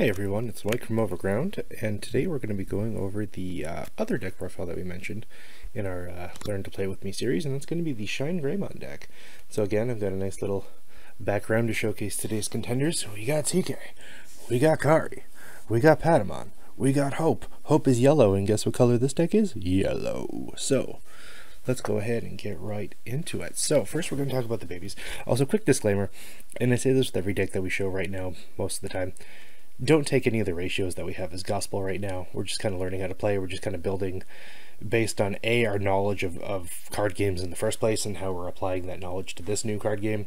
Hey everyone, it's Mike from Overground, and today we're going to be going over the uh, other deck profile that we mentioned in our uh, Learn to Play With Me series, and that's going to be the Shine Greymon deck. So again, I've got a nice little background to showcase today's contenders. We got TK, we got Kari, we got Patamon, we got Hope. Hope is yellow, and guess what color this deck is? Yellow. So, let's go ahead and get right into it. So first we're going to talk about the babies. Also, quick disclaimer, and I say this with every deck that we show right now most of the time don't take any of the ratios that we have as gospel right now. We're just kind of learning how to play. We're just kind of building based on A, our knowledge of, of card games in the first place and how we're applying that knowledge to this new card game,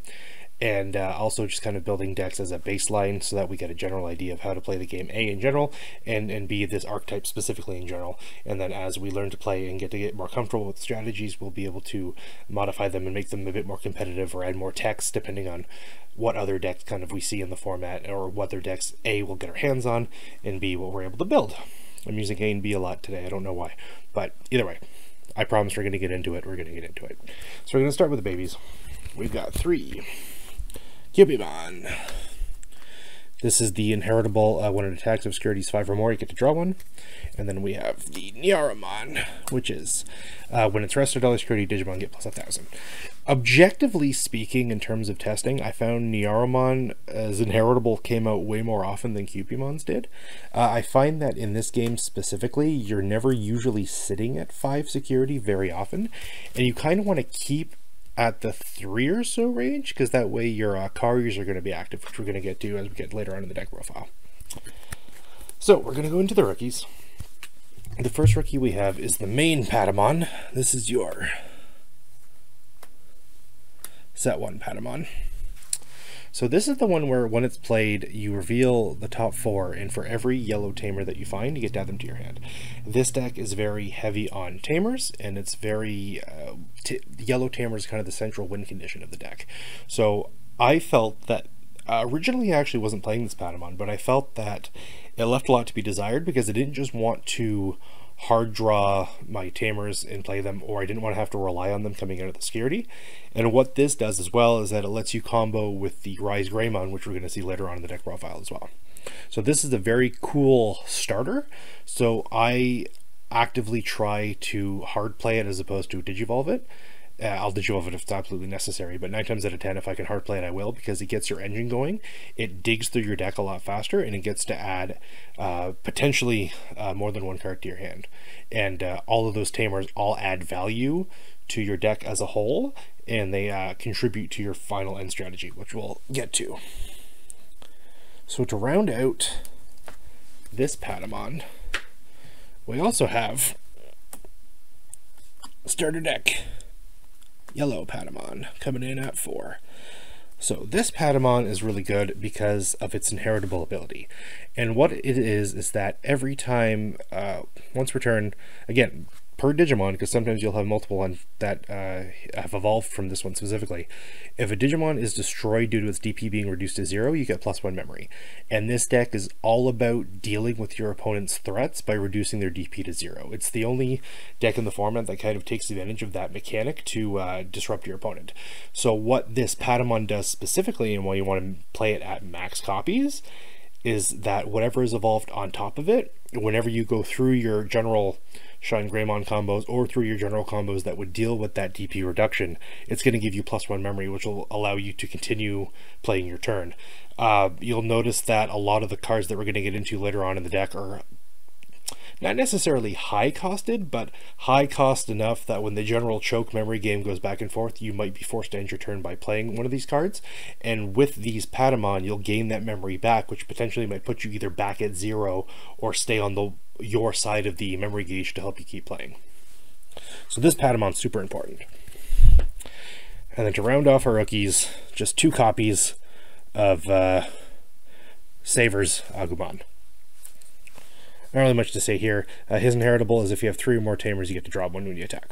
and uh, also just kind of building decks as a baseline so that we get a general idea of how to play the game A in general and, and B this archetype specifically in general and then as we learn to play and get to get more comfortable with strategies we'll be able to modify them and make them a bit more competitive or add more text depending on what other decks kind of we see in the format or what other decks A will get our hands on and B what we're able to build. I'm using A and B a lot today, I don't know why, but either way, I promise we're going to get into it, we're going to get into it. So we're going to start with the babies. We've got three Cupimon. This is the inheritable uh, when it attacks of securities five or more, you get to draw one. And then we have the Nyaromon, which is uh, when it's rested, all security Digimon get plus a thousand. Objectively speaking, in terms of testing, I found Nyaromon as inheritable came out way more often than Cupimon's did. Uh, I find that in this game specifically, you're never usually sitting at five security very often, and you kind of want to keep at the three or so range because that way your uh, carriers are going to be active, which we're going to get to as we get later on in the deck profile. So we're going to go into the rookies. The first rookie we have is the main Patamon. This is your set one Patamon. So this is the one where when it's played, you reveal the top four, and for every yellow tamer that you find, you get to add them to your hand. This deck is very heavy on tamers, and it's very uh, yellow tamer is kind of the central win condition of the deck. So I felt that uh, originally I actually wasn't playing this Patamon, but I felt that it left a lot to be desired because I didn't just want to hard draw my tamers and play them, or I didn't want to have to rely on them coming out of the security. And what this does as well is that it lets you combo with the Rise Greymon, which we're going to see later on in the deck profile as well. So this is a very cool starter. So I actively try to hard play it as opposed to digivolve it. Uh, I'll digivolve it if it's absolutely necessary, but nine times out of ten, if I can hard play it, I will because it gets your engine going. It digs through your deck a lot faster, and it gets to add uh, potentially uh, more than one card to your hand. And uh, all of those tamers all add value to your deck as a whole, and they uh, contribute to your final end strategy, which we'll get to. So to round out this Patamon, we also have starter deck yellow Patamon coming in at four. So this Patamon is really good because of its inheritable ability. And what it is, is that every time, uh, once per turn, again, per Digimon, because sometimes you'll have multiple that uh, have evolved from this one specifically. If a Digimon is destroyed due to its DP being reduced to zero, you get plus one memory. And this deck is all about dealing with your opponent's threats by reducing their DP to zero. It's the only deck in the format that kind of takes advantage of that mechanic to uh, disrupt your opponent. So what this Patamon does specifically, and why you want to play it at max copies, is that whatever is evolved on top of it, whenever you go through your general Shine Greymon combos or through your general combos that would deal with that DP reduction, it's going to give you plus one memory, which will allow you to continue playing your turn. Uh, you'll notice that a lot of the cards that we're going to get into later on in the deck are not necessarily high costed, but high cost enough that when the general choke memory game goes back and forth, you might be forced to end your turn by playing one of these cards. And with these Patamon, you'll gain that memory back, which potentially might put you either back at zero or stay on the your side of the memory gauge to help you keep playing. So this Patamon's super important. And then to round off our rookies, just two copies of uh, Savers Agumon. Not really much to say here. Uh, his inheritable is if you have three or more tamers, you get to draw one when you attack.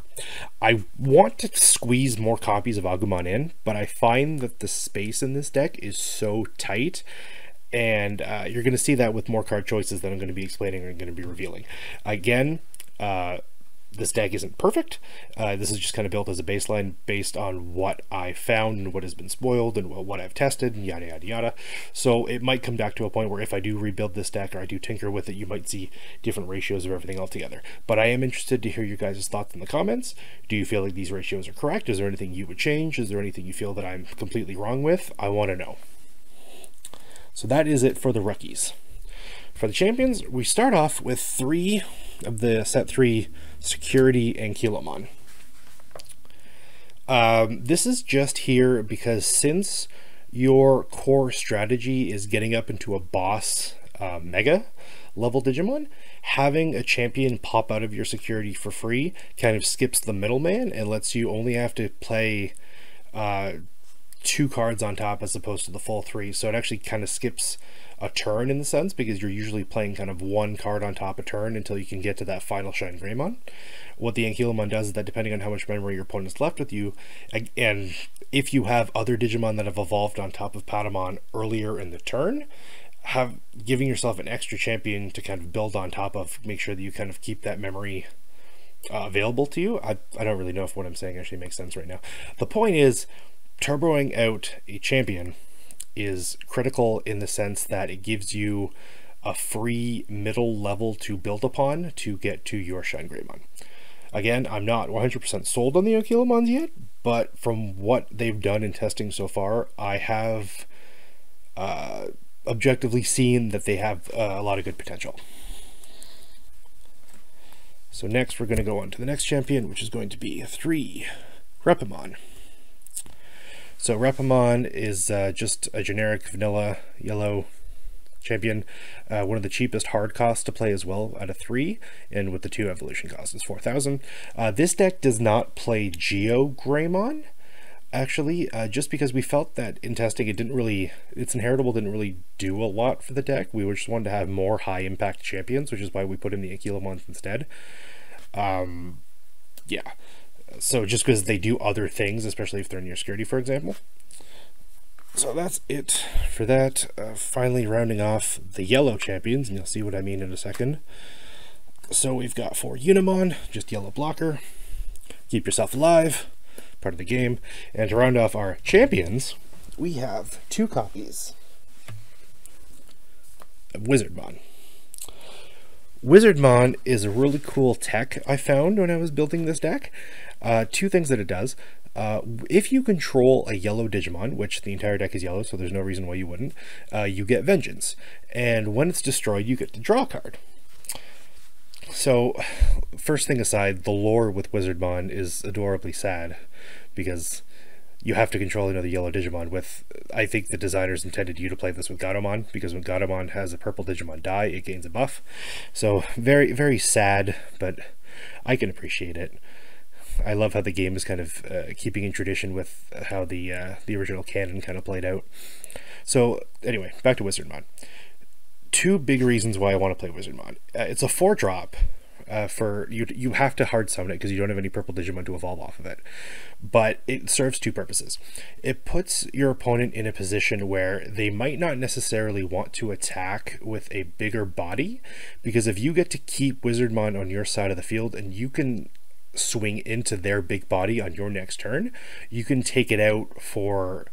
I want to squeeze more copies of Agumon in, but I find that the space in this deck is so tight and uh, you're going to see that with more card choices that I'm going to be explaining and going to be revealing. Again, uh, this deck isn't perfect. Uh, this is just kind of built as a baseline based on what I found and what has been spoiled and what I've tested and yada yada yada. So it might come back to a point where if I do rebuild this deck or I do tinker with it, you might see different ratios of everything altogether. But I am interested to hear your guys' thoughts in the comments. Do you feel like these ratios are correct? Is there anything you would change? Is there anything you feel that I'm completely wrong with? I want to know. So that is it for the rookies. For the champions, we start off with three of the set three security Ankylomon. Um, this is just here because since your core strategy is getting up into a boss uh, mega level Digimon, having a champion pop out of your security for free kind of skips the middleman and lets you only have to play uh, two cards on top as opposed to the full three. So it actually kind of skips a turn in the sense because you're usually playing kind of one card on top a turn until you can get to that final Shine Greymon. What the Ankylomon does is that depending on how much memory your opponent's left with you, and if you have other Digimon that have evolved on top of Patamon earlier in the turn, have giving yourself an extra champion to kind of build on top of, make sure that you kind of keep that memory uh, available to you. I, I don't really know if what I'm saying actually makes sense right now. The point is, turboing out a champion is critical in the sense that it gives you a free middle level to build upon to get to your Shine Greymon. Again, I'm not 100% sold on the Ankylomons yet, but from what they've done in testing so far, I have uh, objectively seen that they have uh, a lot of good potential. So next we're going to go on to the next champion, which is going to be 3, Repamon. So Repamon is uh, just a generic vanilla yellow champion. Uh, one of the cheapest hard costs to play as well out of three, and with the two evolution costs is 4,000. Uh, this deck does not play Geo Greymon, actually, uh, just because we felt that in testing it didn't really, its inheritable didn't really do a lot for the deck. We just wanted to have more high impact champions, which is why we put in the Ankylomons instead. Um, yeah so just because they do other things, especially if they're in your security, for example. So that's it for that. Uh, finally rounding off the yellow champions, and you'll see what I mean in a second. So we've got four Unimon, just yellow blocker. Keep yourself alive, part of the game. And to round off our champions, we have two copies of Wizardmon. Wizardmon is a really cool tech I found when I was building this deck. Uh, two things that it does. Uh, if you control a yellow Digimon, which the entire deck is yellow, so there's no reason why you wouldn't, uh, you get Vengeance. And when it's destroyed, you get to draw a card. So, first thing aside, the lore with Wizardmon is adorably sad because you have to control another yellow Digimon with, I think the designers intended you to play this with Gatomon, because when Gatomon has a purple Digimon die, it gains a buff. So, very, very sad, but I can appreciate it. I love how the game is kind of uh, keeping in tradition with how the uh, the original canon kind of played out. So anyway, back to Wizardmon. Two big reasons why I want to play Wizardmon. Uh, it's a four drop. Uh, for you, you have to hard summon it because you don't have any purple Digimon to evolve off of it. But it serves two purposes. It puts your opponent in a position where they might not necessarily want to attack with a bigger body, because if you get to keep Wizardmon on your side of the field and you can swing into their big body on your next turn, you can take it out for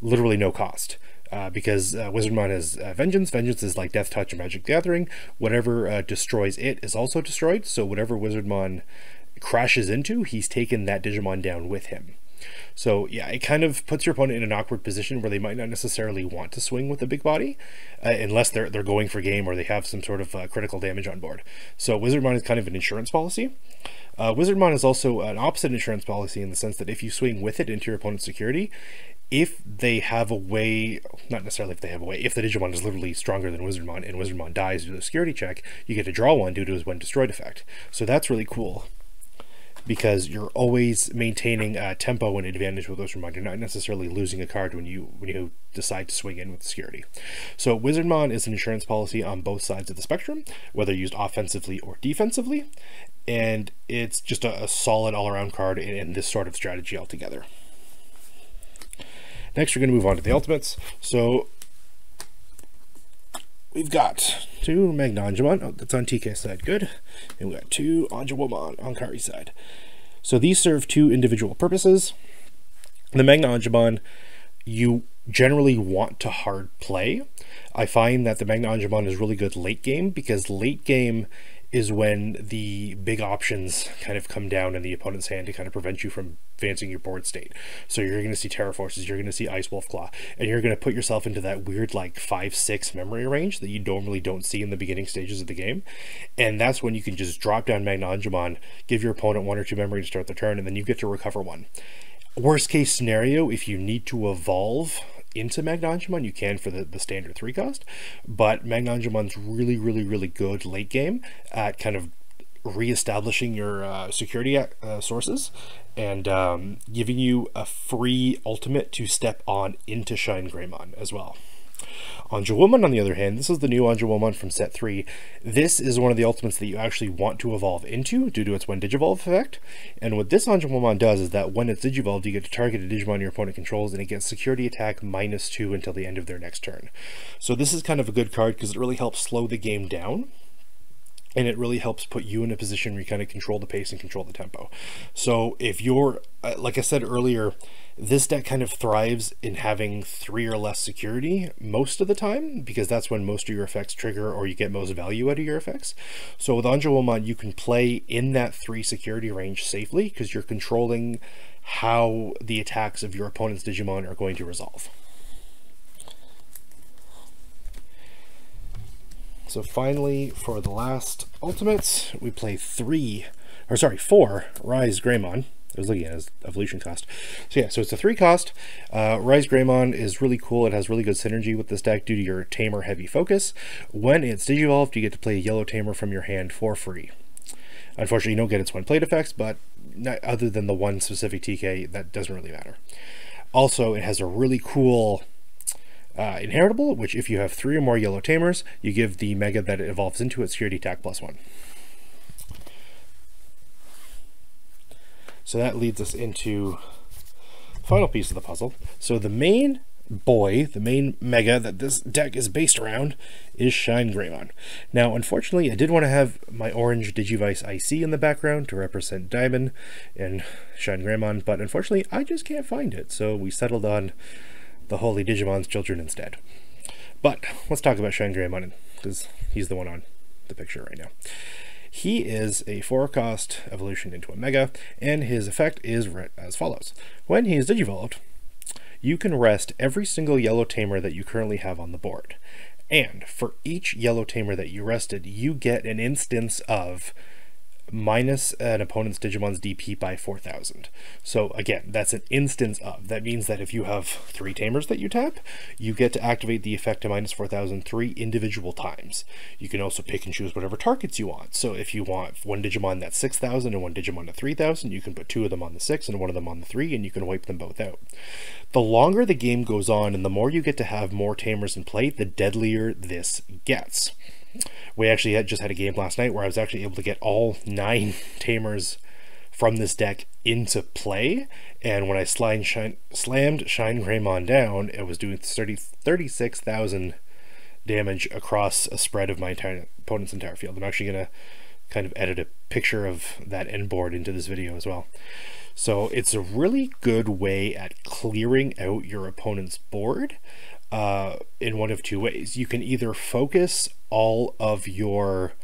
literally no cost. Uh, because uh, Wizardmon has uh, Vengeance. Vengeance is like Death Touch and Magic Gathering. Whatever uh, destroys it is also destroyed. So whatever Wizardmon crashes into, he's taken that Digimon down with him. So yeah, it kind of puts your opponent in an awkward position where they might not necessarily want to swing with a big body, uh, unless they're they're going for game or they have some sort of uh, critical damage on board. So Wizardmon is kind of an insurance policy. Uh, Wizardmon is also an opposite insurance policy in the sense that if you swing with it into your opponent's security, if they have a way, not necessarily if they have a way, if the Digimon is literally stronger than Wizardmon and Wizardmon dies due to a security check, you get to draw one due to his when destroyed effect. So that's really cool because you're always maintaining tempo and advantage with Wizardmon. You're not necessarily losing a card when you when you decide to swing in with security. So Wizardmon is an insurance policy on both sides of the spectrum, whether used offensively or defensively, and it's just a, a solid all-around card in, in this sort of strategy altogether. Next, we're going to move on to the ultimates. So we've got two MagnaAngemon. Oh, that's on TK side. Good. And we got two Angemon on Kari side. So these serve two individual purposes. The MagnaAngemon, you generally want to hard play. I find that the MagnaAngemon is really good late game because late game is when the big options kind of come down in the opponent's hand to kind of prevent you from advancing your board state. So you're going to see Terra Forces, you're going to see Ice Wolf Claw, and you're going to put yourself into that weird like 5-6 memory range that you normally don't see in the beginning stages of the game. And that's when you can just drop down MagnaAngemon, give your opponent one or two memory to start the turn, and then you get to recover one. Worst case scenario, if you need to evolve into MagnaAngemon, you can for the, the standard 3 cost, but MagnaAngemon's really, really, really good late game at kind of reestablishing your uh, security uh, sources and um, giving you a free ultimate to step on into Shine Greymon as well. Angewomon, on the other hand, this is the new Angewomon from set 3. This is one of the ultimates that you actually want to evolve into due to its when Digivolve effect. And what this Angewomon does is that when it's Digivolved, you get to target a Digimon your opponent controls and it gets security attack minus 2 until the end of their next turn. So this is kind of a good card because it really helps slow the game down and it really helps put you in a position where you kind of control the pace and control the tempo. So if you're, uh, like I said earlier, this deck kind of thrives in having three or less security most of the time because that's when most of your effects trigger or you get most value out of your effects. So with Angewomon, you can play in that three security range safely because you're controlling how the attacks of your opponent's Digimon are going to resolve. So finally, for the last ultimates, we play three, or sorry, four Rise Greymon. I was looking at his evolution cost. So yeah, so it's a three cost. Uh, Rise Greymon is really cool. It has really good synergy with this deck due to your Tamer heavy focus. When it's Digivolved, you get to play a Yellow Tamer from your hand for free. Unfortunately, you don't get its one plate effects, but not, other than the one specific TK, that doesn't really matter. Also, it has a really cool uh, inheritable, which if you have three or more yellow tamers, you give the mega that it evolves into its security attack plus one. So that leads us into final piece of the puzzle. So the main boy, the main mega that this deck is based around, is Shine Greymon. Now, unfortunately, I did want to have my orange Digivice IC in the background to represent Daimon and Shine Greymon, but unfortunately, I just can't find it, so we settled on the Holy Digimon's children instead. But let's talk about Shine Greymon, because he's the one on the picture right now. He is a 4-cost evolution into a Mega, and his effect is as follows. When he is Digivolved, you can rest every single Yellow Tamer that you currently have on the board. And for each Yellow Tamer that you rested, you get an instance of minus an opponent's Digimon's DP by 4,000. So again, that's an instance of. That means that if you have three Tamers that you tap, you get to activate the effect to minus 4,000 three individual times. You can also pick and choose whatever targets you want. So if you want one Digimon that's 6,000 and one Digimon at 3,000, you can put two of them on the 6 and one of them on the 3, and you can wipe them both out. The longer the game goes on and the more you get to have more Tamers in play, the deadlier this gets. We actually had just had a game last night where I was actually able to get all nine tamers from this deck into play. And when I slide shine, slammed Shine Greymon down, it was doing 30, 36,000 damage across a spread of my entire opponent's entire field. I'm actually going to kind of edit a picture of that end board into this video as well. So it's a really good way at clearing out your opponent's board uh, in one of two ways. You can either focus all of your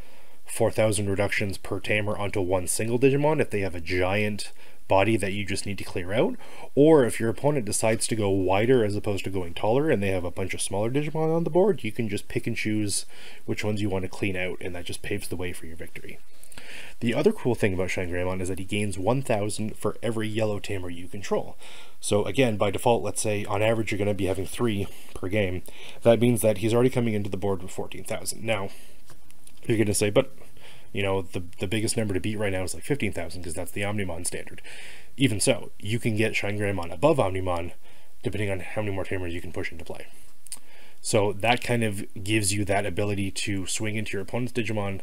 4,000 reductions per tamer onto one single Digimon if they have a giant body that you just need to clear out, or if your opponent decides to go wider as opposed to going taller and they have a bunch of smaller Digimon on the board, you can just pick and choose which ones you want to clean out, and that just paves the way for your victory. The other cool thing about Shine Greymon is that he gains 1000 for every yellow tamer you control. So again, by default, let's say on average you're going to be having 3 per game. That means that he's already coming into the board with 14,000. Now, you're going to say, but you know, the, the biggest number to beat right now is like 15,000 because that's the Omnimon standard. Even so, you can get Shine Greymon above Omnimon depending on how many more tamers you can push into play. So that kind of gives you that ability to swing into your opponent's Digimon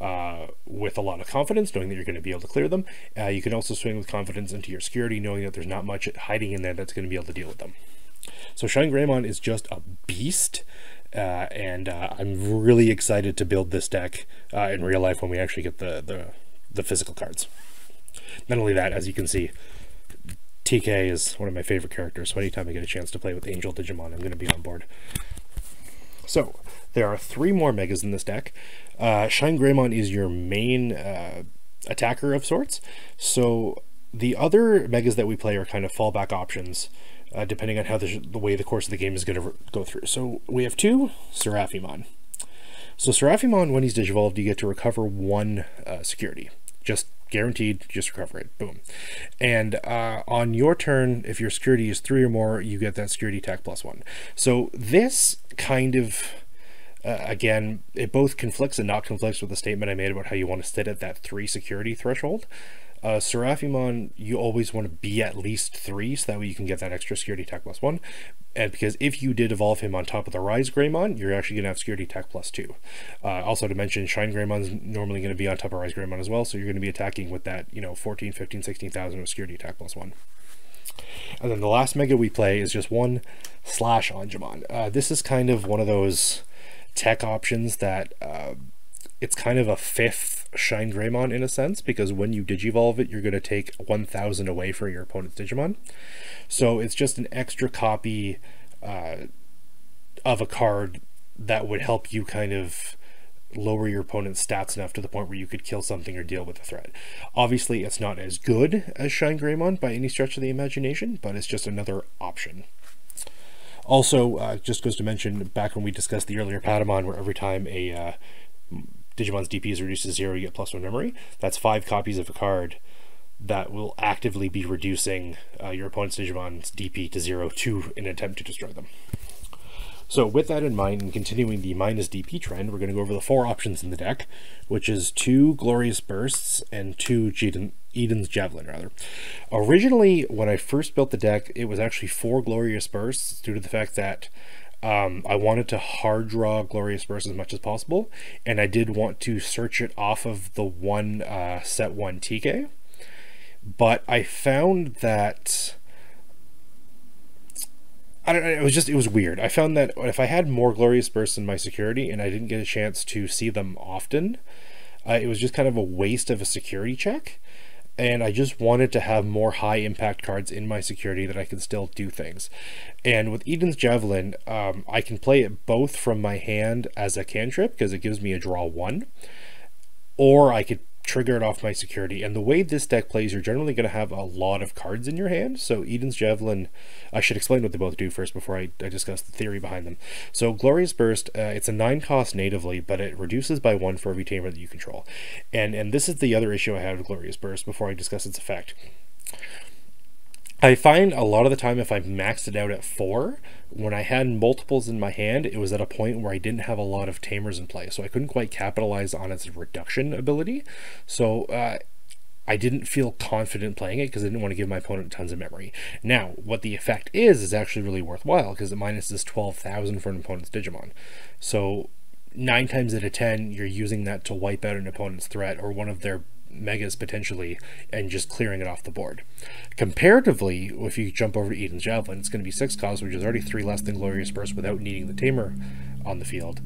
uh, with a lot of confidence, knowing that you're going to be able to clear them. Uh, you can also swing with confidence into your security, knowing that there's not much hiding in there that's going to be able to deal with them. So Shine Greymon is just a beast uh, and uh, I'm really excited to build this deck uh, in real life when we actually get the, the, the physical cards. Not only that, as you can see, TK is one of my favorite characters, so anytime I get a chance to play with Angel Digimon, I'm going to be on board. So, there are three more Megas in this deck. Uh, Shine Greymon is your main uh, attacker of sorts, so the other Megas that we play are kind of fallback options, uh, depending on how the, the way the course of the game is going to go through. So we have two Seraphimon. So Seraphimon, when he's digivolved, you get to recover one uh, security. Just guaranteed, just recover it. Boom. And uh, on your turn, if your security is three or more, you get that security attack plus one. So this kind of, uh, again, it both conflicts and not conflicts with the statement I made about how you want to sit at that three security threshold. Uh, Seraphimon, you always want to be at least three, so that way you can get that extra security attack plus one. And because if you did evolve him on top of the Rise Greymon, you're actually going to have security attack plus two. Uh, also to mention, Shine Greymon's normally going to be on top of Rise Greymon as well, so you're going to be attacking with that, you know, 14, 15, 16,000 of security attack plus one. And then the last Mega we play is just one Slash Angemon. Uh, this is kind of one of those tech options that uh, it's kind of a fifth Shine Greymon in a sense, because when you Digivolve it, you're going to take 1,000 away from your opponent's Digimon. So it's just an extra copy uh, of a card that would help you kind of lower your opponent's stats enough to the point where you could kill something or deal with a threat. Obviously, it's not as good as Shine Greymon by any stretch of the imagination, but it's just another option. Also, uh, just goes to mention, back when we discussed the earlier Patamon, where every time a uh, Digimon's DP is reduced to zero, you get plus one memory. That's five copies of a card that will actively be reducing uh, your opponent's Digimon's DP to zero to an attempt to destroy them. So with that in mind, and continuing the minus DP trend, we're going to go over the four options in the deck, which is two Glorious Bursts and two Eden's Javelin, rather. Originally, when I first built the deck, it was actually four Glorious Bursts due to the fact that um, I wanted to hard draw Glorious Burst as much as possible, and I did want to search it off of the one uh, set one TK. But I found that I don't know, it was just it was weird. I found that if I had more Glorious Bursts in my security and I didn't get a chance to see them often, uh, it was just kind of a waste of a security check and I just wanted to have more high impact cards in my security that I could still do things. And with Eden's Javelin, um, I can play it both from my hand as a cantrip because it gives me a draw one, or I could trigger it off my security. And the way this deck plays, you're generally going to have a lot of cards in your hand. So Eden's Javelin, I should explain what they both do first before I, I discuss the theory behind them. So Glorious Burst, uh, it's a 9 cost natively, but it reduces by 1 for every tamer that you control. And, and this is the other issue I have with Glorious Burst before I discuss its effect. I find a lot of the time if I've maxed it out at 4, when I had multiples in my hand, it was at a point where I didn't have a lot of tamers in play, so I couldn't quite capitalize on its reduction ability. So uh, I didn't feel confident playing it because I didn't want to give my opponent tons of memory. Now, what the effect is, is actually really worthwhile because it minuses 12,000 for an opponent's Digimon. So, 9 times out of 10, you're using that to wipe out an opponent's threat or one of their megas potentially and just clearing it off the board. Comparatively, if you jump over to Eden's Javelin, it's going to be 6 cost, which is already 3 less than Glorious Burst without needing the Tamer on the field.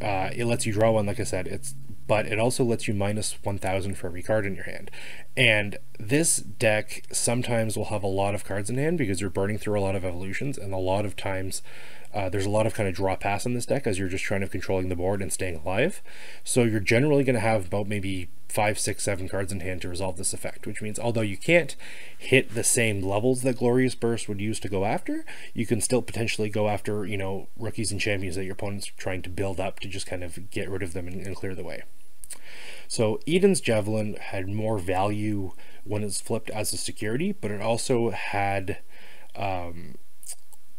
Uh, it lets you draw one, like I said, it's but it also lets you minus 1000 for every card in your hand. And this deck sometimes will have a lot of cards in hand because you're burning through a lot of evolutions, and a lot of times uh, there's a lot of kind of draw pass in this deck as you're just trying to controlling the board and staying alive. So you're generally going to have about maybe five, six, seven cards in hand to resolve this effect, which means although you can't hit the same levels that Glorious Burst would use to go after, you can still potentially go after, you know, rookies and champions that your opponent's are trying to build up to just kind of get rid of them and, and clear the way. So Eden's Javelin had more value when it's flipped as a security, but it also had um,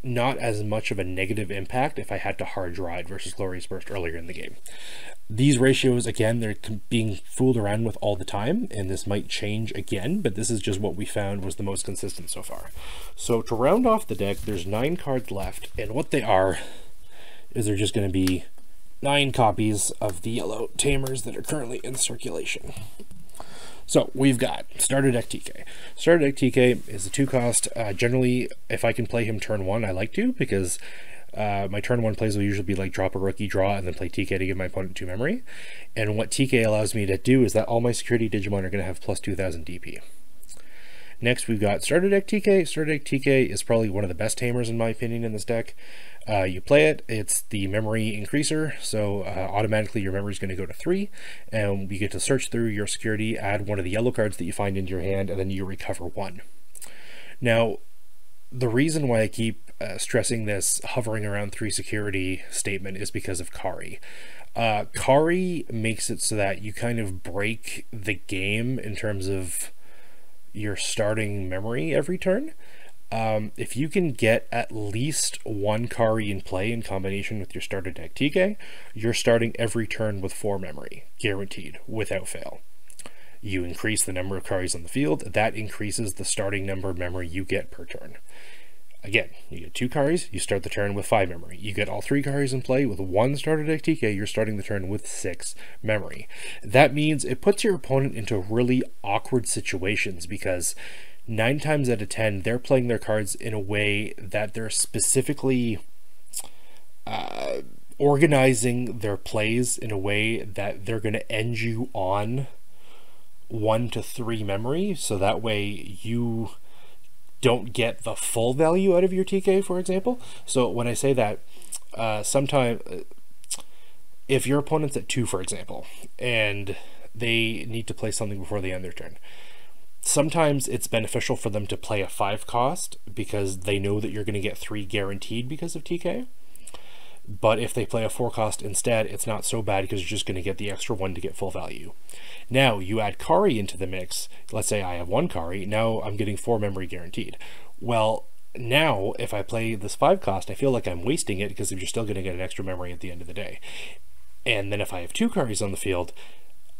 not as much of a negative impact if I had to hard ride versus Glorious Burst earlier in the game. These ratios, again, they're being fooled around with all the time, and this might change again, but this is just what we found was the most consistent so far. So to round off the deck, there's nine cards left, and what they are is they're just going to be nine copies of the yellow tamers that are currently in circulation. So we've got Starter Deck TK. Starter Deck TK is a two cost. Uh, generally, if I can play him turn one, I like to because uh, my turn one plays will usually be like drop a rookie, draw, and then play TK to give my opponent two memory. And what TK allows me to do is that all my security Digimon are going to have plus 2000 DP. Next, we've got Starter Deck TK. Starter Deck TK is probably one of the best tamers, in my opinion, in this deck. Uh, you play it, it's the memory increaser, so uh, automatically your memory is going to go to 3, and you get to search through your security, add one of the yellow cards that you find into your hand, and then you recover 1. Now, the reason why I keep uh, stressing this hovering around 3 security statement is because of Kari. Uh, Kari makes it so that you kind of break the game in terms of your starting memory every turn. Um, if you can get at least one Kari in play in combination with your starter deck TK, you're starting every turn with four memory, guaranteed, without fail. You increase the number of Karis on the field, that increases the starting number of memory you get per turn. Again, you get two Karis, you start the turn with five memory. You get all three Karis in play with one starter deck TK, you're starting the turn with six memory. That means it puts your opponent into really awkward situations because nine times out of ten, they're playing their cards in a way that they're specifically uh, organizing their plays in a way that they're going to end you on one to three memory. So that way you don't get the full value out of your TK, for example. So when I say that, uh, sometimes uh, if your opponent's at two, for example, and they need to play something before they end their turn, sometimes it's beneficial for them to play a five cost because they know that you're going to get three guaranteed because of TK. But if they play a four cost instead, it's not so bad because you're just going to get the extra one to get full value. Now you add Kari into the mix. Let's say I have one Kari. Now I'm getting four memory guaranteed. Well, now if I play this five cost, I feel like I'm wasting it because you're still going to get an extra memory at the end of the day. And then if I have two Karis on the field,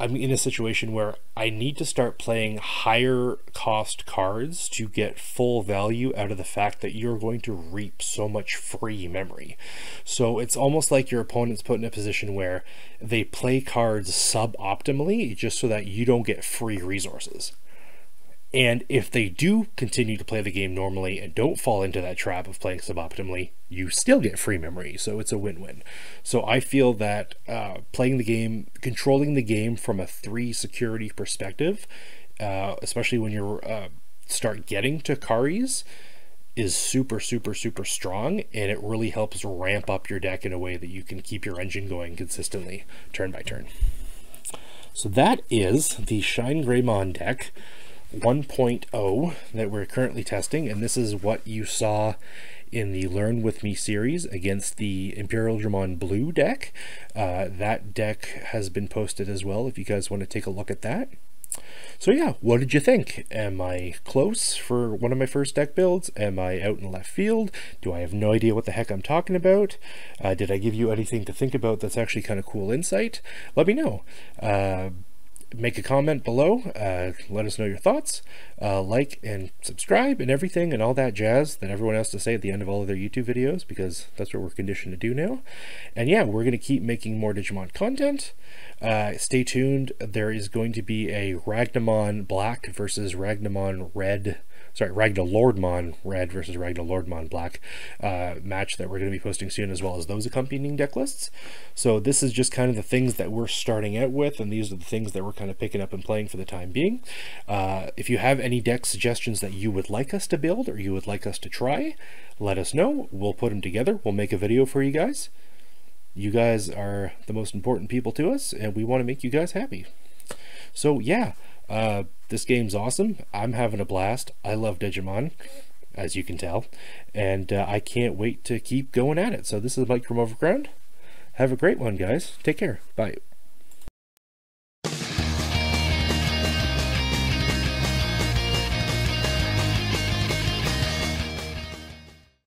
I'm in a situation where I need to start playing higher cost cards to get full value out of the fact that you're going to reap so much free memory. So it's almost like your opponent's put in a position where they play cards suboptimally just so that you don't get free resources. And if they do continue to play the game normally and don't fall into that trap of playing suboptimally, you still get free memory. So it's a win win. So I feel that uh, playing the game, controlling the game from a three security perspective, uh, especially when you uh, start getting to Karis, is super, super, super strong. And it really helps ramp up your deck in a way that you can keep your engine going consistently turn by turn. So that is the Shine Greymon deck. 1.0 that we're currently testing, and this is what you saw in the Learn With Me series against the Imperial Dramon Blue deck. Uh, that deck has been posted as well if you guys want to take a look at that. So yeah, what did you think? Am I close for one of my first deck builds? Am I out in left field? Do I have no idea what the heck I'm talking about? Uh, did I give you anything to think about that's actually kind of cool insight? Let me know. Uh, make a comment below. Uh, let us know your thoughts. Uh, like and subscribe and everything and all that jazz that everyone has to say at the end of all of their YouTube videos because that's what we're conditioned to do now. And yeah, we're going to keep making more Digimon content. Uh, stay tuned. There is going to be a Ragnamon Black versus Ragnamon Red sorry, RagnaLoardmon Red versus RagnaLoardmon Black uh, match that we're going to be posting soon, as well as those accompanying deck lists. So this is just kind of the things that we're starting out with, and these are the things that we're kind of picking up and playing for the time being. Uh, if you have any deck suggestions that you would like us to build or you would like us to try, let us know. We'll put them together. We'll make a video for you guys. You guys are the most important people to us, and we want to make you guys happy. So yeah, uh, this game's awesome. I'm having a blast. I love Digimon, as you can tell, and uh, I can't wait to keep going at it. So this is Mike from Overground. Have a great one, guys. Take care. Bye.